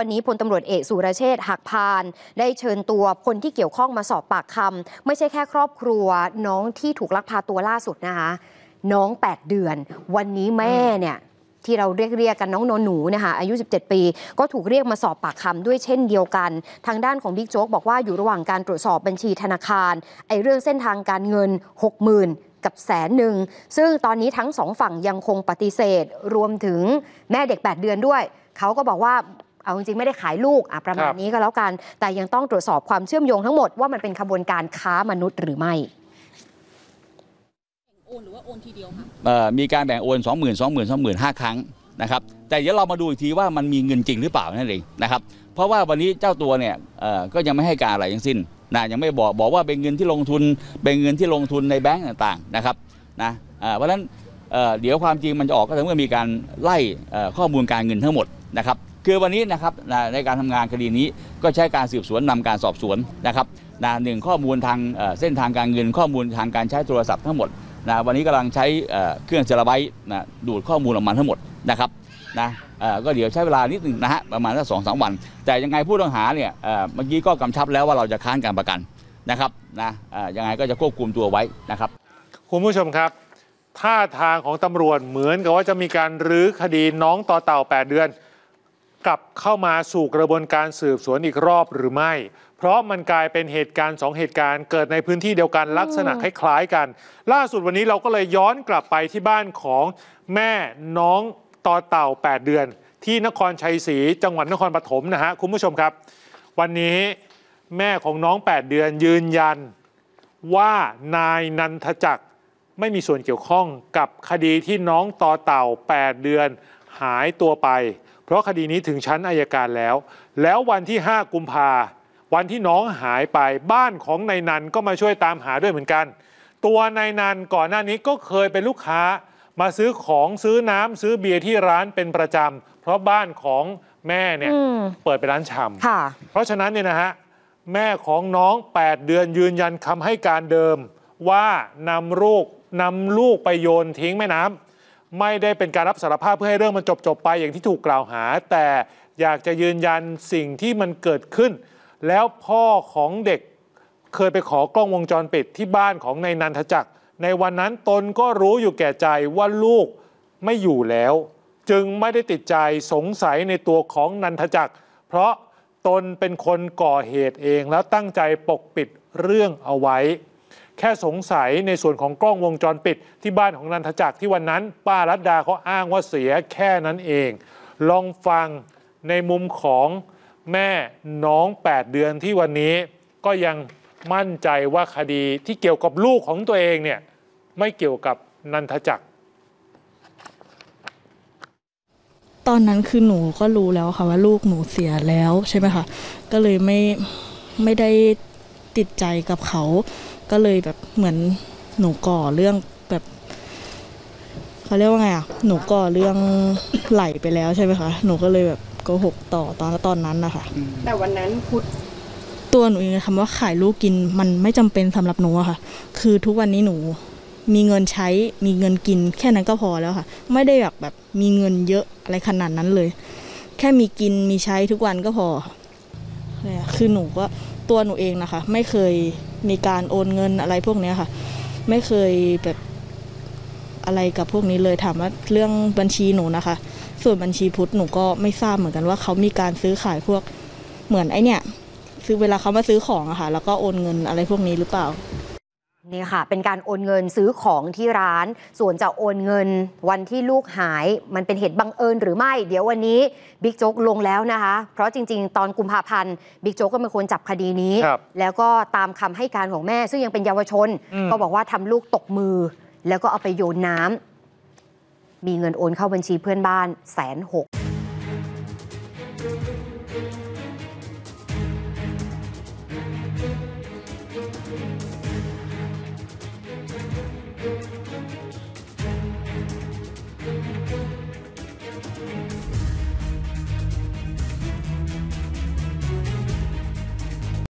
วันนี้พลตำรวจเอกสุรเชษฐ์หักพาน ได้เชิญตัวคนที่เกี่ยวข้องมาสอบปากคำไม่ใช่แค่ครอบครัวน้องที่ถูกลักพาตัวล่าสุดนะคะ น้อง 8 เดือน วันนี้แม่เนี่ยที่เราเรียกเรียกกันน้องโนหนูเนะคะอายุ 17 ปี ก็ถูกเรียกมาสอบปากคำด้วยเช่นเดียวกัน ทางด้านของบิ๊กโจ๊กบอกว่าอยู่ระหว่างการตรวจสอบบัญชีธนาคารไอ้เรื่องเส้นทางการเงิน 60,000กับแสนหนึ่ง ซึ่งตอนนี้ทั้งสองฝั่งยังคงปฏิเสธ รวมถึงแม่เด็ก 8 เดือนด้วย เขาก็บอกว่า เอาจริงๆไม่ได้ขายลูกอะประมาณครับนี้ก็แล้วกัน แต่ยังต้องตรวจสอบความเชื่อมโยงทั้งหมดว่ามันเป็นขบวนการค้ามนุษย์หรือไม่โอนหรือว่าโอนทีเดียวค่ะเอ่อมีการแบ่งโอน 2 0 0 0 0 2 0 0 0 0 2 5 0 0 0ครั้งนะครับแต่เดี๋ยวเรามาดูอีกทีว่ามันมีเงินจริงหรือเปล่านั่นเองนะครับเพราะว่าวันนี้เจ้าตัวเนี่ยเอ่อก็ยังไม่ให้การอะไรทั้งสิ้นนะยังไม่บอกบอกว่าเป็นเงินที่ลงทุนเป็นเงินที่ลงทุนในแบงก์ต่างๆนะครับนะเอ่อเพราะฉะนั้นเอ่อเดี๋ยวความจริงมันจะออกก็ต่อเมื่อมีการไล่เอ่อข้อมูลการเงินทั้งหมดนะครับ คือวันนี้นะครับในการทำงานคดีนี้ก็ใช้การสืบสวนนำการสอบสวนนะครับนะหนึ่งข้อมูลทางเส้นทางการเงินข้อมูลทางการใช้โทรศัพท์ทั้งหมดนะวันนี้กำลังใช้เครื่องเซราไบต์นะดูดข้อมูลออกมาทั้งหมดนะครับนะก็เดี๋ยวใช้เวลานิดหนึ่งนะฮะประมาณสักสองสามวัน แต่ยังไงผู้ต้องหาเนี่ยเมื่อกี้ก็กำชับแล้วว่าเราจะค้านการประกันนะครับนะยังไงก็จะควบคุมตัวไว้นะครับคุณผู้ชมครับท่าทางของตำรวจเหมือนกับว่าจะมีการรื้อคดีน้องต่อเต่า 8 เดือน กลับเข้ามาสู่กระบวนการสืบสวนอีกรอบหรือไม่ เพราะมันกลายเป็นเหตุการณ์สองเหตุการณ์เกิดในพื้นที่เดียวกันลักษณะคล้ายๆกัน ล่าสุดวันนี้เราก็เลยย้อนกลับไปที่บ้านของแม่น้องต่อเต่า 8 เดือน ที่นครชัยศรีจังหวัดนครปฐมนะฮะคุณผู้ชมครับ วันนี้แม่ของน้อง 8 เดือนยืนยันว่านายนันทจักรไม่มีส่วนเกี่ยวข้องกับคดีที่น้องต่อเต่า 8 เดือน หายตัวไป เพราะคดีนี้ถึงชั้นอายการแล้ว แล้ววันที่ 5 กุมภาวันที่น้องหายไปบ้านของนายนันก็มาช่วยตามหาด้วยเหมือนกัน ตัวนายนันก่อนหน้านี้ก็เคยเป็นลูกค้ามาซื้อของซื้อน้ำซื้อเบียร์ที่ร้านเป็นประจำเพราะบ้านของแม่เนี่ยอืมเปิดเป็นร้านชำค่ะเพราะฉะนั้นเนี่ยนะฮะแม่ของน้อง 8 เดือนยืนยันคำให้การเดิม ว่านำลูกนำลูกไปโยนทิ้งแม่น้ำ ไม่ได้เป็นการรับสารภาพเพื่อให้เรื่องมันจบจบๆไปอย่างที่ถูกกล่าวหา แต่อยากจะยืนยันสิ่งที่มันเกิดขึ้น แล้วพ่อของเด็กเคยไปขอกล้องวงจรปิดที่บ้านของนายนันทจักร ในวันนั้นตนก็รู้อยู่แก่ใจว่าลูกไม่อยู่แล้ว จึงไม่ได้ติดใจสงสัยในตัวของนันทจักร เพราะตนเป็นคนก่อเหตุเองแล้วตั้งใจปกปิดเรื่องเอาไว้ แค่สงสัยในส่วนของกล้องวงจรปิด ที่บ้านของนันทจักรที่วันนั้น ป้ารัตดาเขาอ้างว่าเสียแค่นั้นเอง ลองฟังในมุมของแม่น้อง 8 เดือนที่วันนี้ก็ยังมั่นใจว่าคดีที่เกี่ยวกับลูกของตัวเองเนี่ยไม่เกี่ยวกับนันทจักรตอนนั้นคือหนูก็รู้แล้วค่ะว่าลูกหนูเสียแล้วใช่ไหมคะก็เลยไม่ไม่ได้ติดใจกับเขา ก็เลยแบบเหมือนหนูก่อเรื่องแบบเขาเรียกว่าไงอะหนูก่อเรื่องไหลไปแล้วใช่ไหมคะหนูก็เลยแบบโกหกต่อตอนตอนนั้นนะคะแต่วันนั้นพุทธตัวหนูเองคำว่าขายลูกกินมันไม่จำเป็นสำหรับหนูอะค่ะ คือทุกวันนี้หนูมีเงินใช้มีเงินกิน แค่นั้นก็พอแล้วค่ะ ไม่ได้แบบแบบมีเงินเยอะอะไรขนาดนั้นเลย แค่มีกินมีใช้ทุกวันก็พอเลยอะคือหนูก็ ตัวหนูเองนะคะ ไม่เคยมีการโอนเงินอะไรพวกนี้ค่ะ ไม่เคยแบบอะไรกับพวกนี้เลยถามว่าเรื่องบัญชีหนูนะคะ ส่วนบัญชีพุทธหนูก็ไม่ทราบเหมือนกันว่าเขามีการซื้อขายพวกเหมือนไอเนี่ยซื้อเวลาเขามาซื้อของอะค่ะ แล้วก็โอนเงินอะไรพวกนี้หรือเปล่า นี่ค่ะ เป็นการโอนเงินซื้อของที่ร้าน ส่วนจะโอนเงินวันที่ลูกหาย มันเป็นเหตุบังเอิญหรือไม่ เดี๋ยววันนี้บิ๊กโจ๊กลงแล้วนะคะ เพราะจริง ๆ ตอนกุมภาพันธ์บิ๊กโจ๊กก็เป็นคนจับคดีนี้ แล้วก็ตามคำให้การของแม่ ซึ่งยังเป็นเยาวชน ก็บอกว่าทำลูกตกมือ แล้วก็เอาไปโยนน้ำ มีเงินโอนเข้าบัญชีเพื่อนบ้านแสนหก